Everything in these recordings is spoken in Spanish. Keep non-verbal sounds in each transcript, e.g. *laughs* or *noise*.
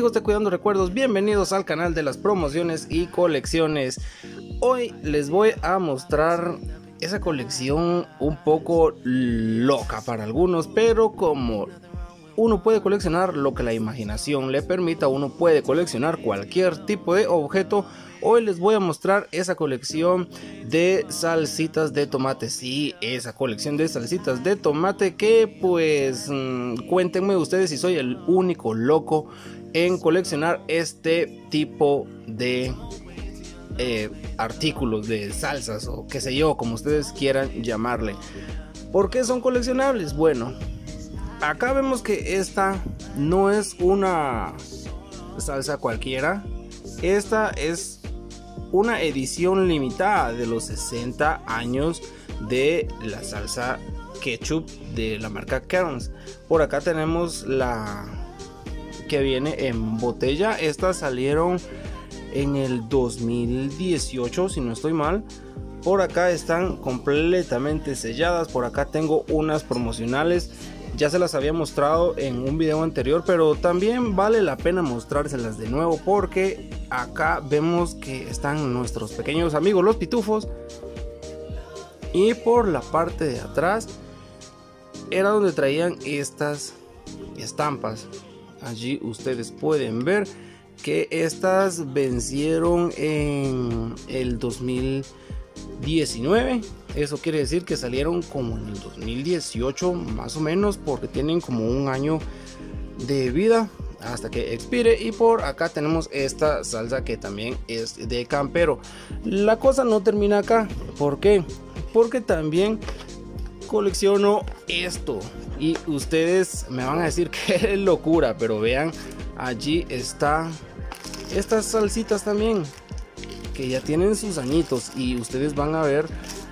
amigos de Cuidando Recuerdos? Bienvenidos al canal de las promociones y colecciones. Hoy les voy a mostrar esa colección un poco loca para algunos, pero como uno puede coleccionar lo que la imaginación le permita, uno puede coleccionar cualquier tipo de objeto. Hoy les voy a mostrar esa colección de salsitas de tomate. Sí, esa colección de salsitas de tomate que pues mm, cuéntenme ustedes si soy el único loco en coleccionar este tipo de eh, artículos de salsas o qué sé yo, como ustedes quieran llamarle. ¿Por qué son coleccionables? Bueno, acá vemos que esta no es una salsa cualquiera. Esta es una edición limitada de los 60 años de la salsa ketchup de la marca Cairns. Por acá tenemos la que viene en botella. Estas salieron en el 2018, si no estoy mal. Por acá están completamente selladas. Por acá tengo unas promocionales ya se las había mostrado en un video anterior, pero también vale la pena mostrárselas de nuevo porque acá vemos que están nuestros pequeños amigos los pitufos. Y por la parte de atrás era donde traían estas estampas. Allí ustedes pueden ver que estas vencieron en el 2019 eso quiere decir que salieron como en el 2018 más o menos porque tienen como un año de vida hasta que expire y por acá tenemos esta salsa que también es de campero la cosa no termina acá ¿por qué? porque también colecciono esto y ustedes me van a decir *laughs* que locura pero vean allí está estas salsitas también que ya tienen sus añitos y ustedes van a ver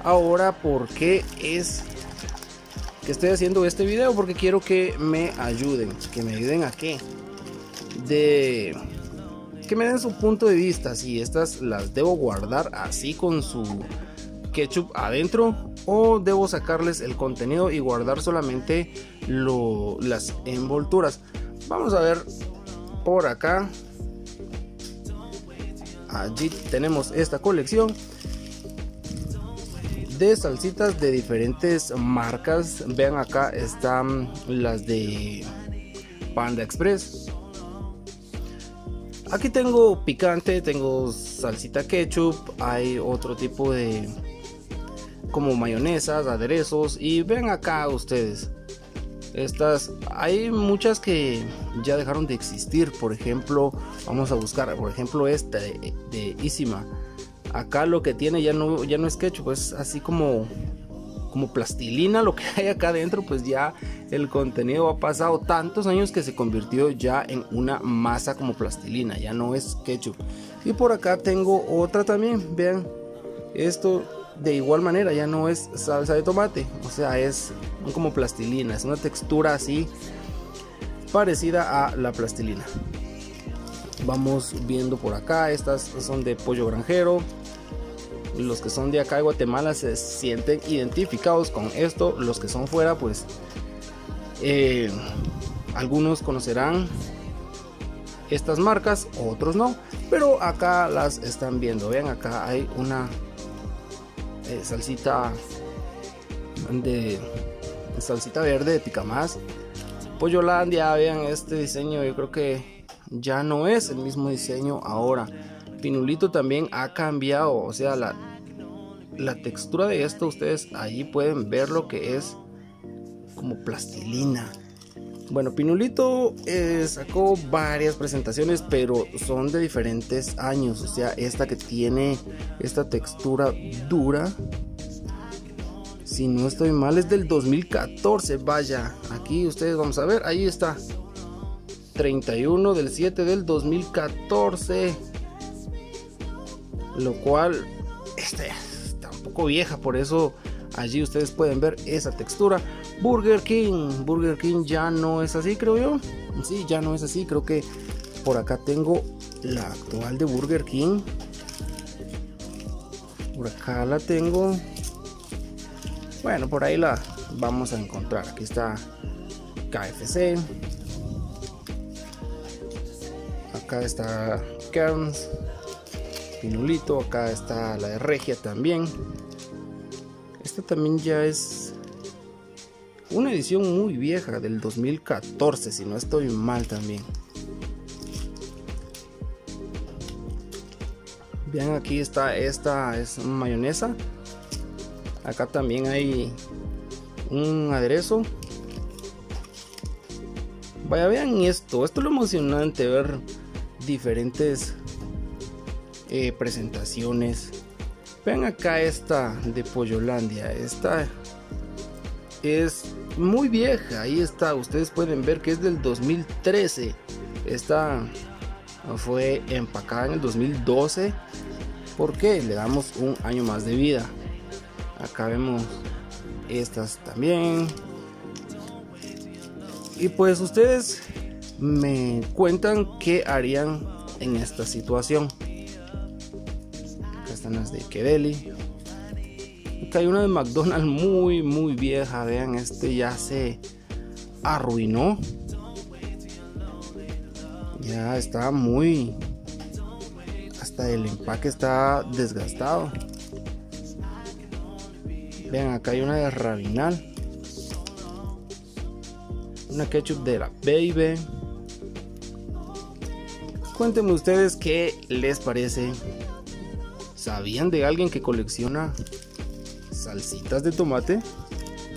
ahora por qué es que estoy haciendo este video porque quiero que me ayuden. Que me ayuden a qué de que me den su punto de vista si estas las debo guardar así con su ketchup adentro o debo sacarles el contenido y guardar solamente lo, las envolturas. Vamos a ver por acá allí tenemos esta colección de salsitas de diferentes marcas. Vean acá están las de Panda Express. Aquí tengo picante, tengo salsita ketchup, hay otro tipo de como mayonesas, aderezos y vean acá ustedes. Estas hay muchas que ya dejaron de existir, por ejemplo, vamos a buscar, por ejemplo, esta de, de Isima Acá lo que tiene ya no, ya no es ketchup, pues así como, como plastilina lo que *laughs* hay acá adentro, pues ya el contenido ha pasado tantos años que se convirtió ya en una masa como plastilina, ya no es ketchup. Y por acá tengo otra también, vean, esto de igual manera ya no es salsa de tomate, o sea, es como plastilina, es una textura así parecida a la plastilina. Vamos viendo por acá, estas son de pollo granjero, los que son de acá de Guatemala se sienten identificados con esto. Los que son fuera, pues eh, algunos conocerán estas marcas, otros no. Pero acá las están viendo. Vean, acá hay una eh, salsita de salsita verde de Picamás. Pollolandia, vean este diseño. Yo creo que ya no es el mismo diseño ahora. Pinulito también ha cambiado, o sea, la, la textura de esto, ustedes allí pueden ver lo que es como plastilina. Bueno, Pinulito eh, sacó varias presentaciones, pero son de diferentes años. O sea, esta que tiene esta textura dura. Si no estoy mal, es del 2014. Vaya, aquí ustedes vamos a ver, ahí está. 31 del 7 del 2014 lo cual este, está un poco vieja, por eso allí ustedes pueden ver esa textura. Burger King, Burger King ya no es así, creo yo. Sí, ya no es así, creo que por acá tengo la actual de Burger King. Por acá la tengo. Bueno, por ahí la vamos a encontrar. Aquí está KFC. Acá está Cairns, Pinulito. Acá está la de Regia también. Esta también ya es una edición muy vieja del 2014, si no estoy mal también. Bien, aquí está esta es mayonesa. Acá también hay un aderezo. Vaya, vean esto. Esto es lo emocionante ver diferentes eh, presentaciones. Vean acá esta de Pollolandia. Esta es muy vieja. Ahí está. Ustedes pueden ver que es del 2013. Esta fue empacada en el 2012 porque le damos un año más de vida acá vemos estas también y pues ustedes me cuentan qué harían en esta situación acá están las de Kedeli hay una de McDonald's muy muy vieja vean este ya se arruinó. Ya está muy hasta el empaque está desgastado. Vean acá hay una de rabinal una ketchup de la baby. Cuéntenme ustedes qué les parece. Sabían de alguien que colecciona salsitas de tomate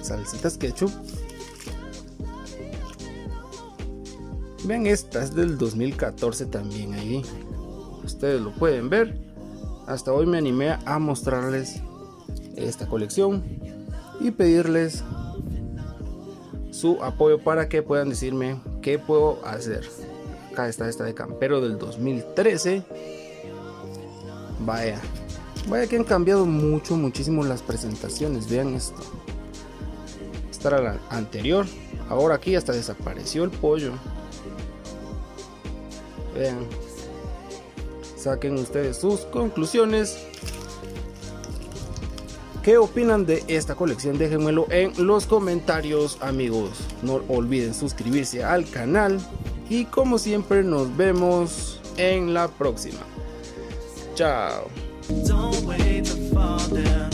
salsitas ketchup Vean, esta es del 2014 también ahí. Ustedes lo pueden ver. Hasta hoy me animé a mostrarles esta colección y pedirles su apoyo para que puedan decirme qué puedo hacer. Acá está esta de Campero del 2013. Vaya, vaya que han cambiado mucho, muchísimo las presentaciones. Vean esto. Esta era la anterior. Ahora aquí hasta desapareció el pollo. Vean. Saquen ustedes sus conclusiones. ¿Qué opinan de esta colección? Déjenmelo en los comentarios amigos. No olviden suscribirse al canal. Y como siempre nos vemos en la próxima. Chao. Don't wait to fall down.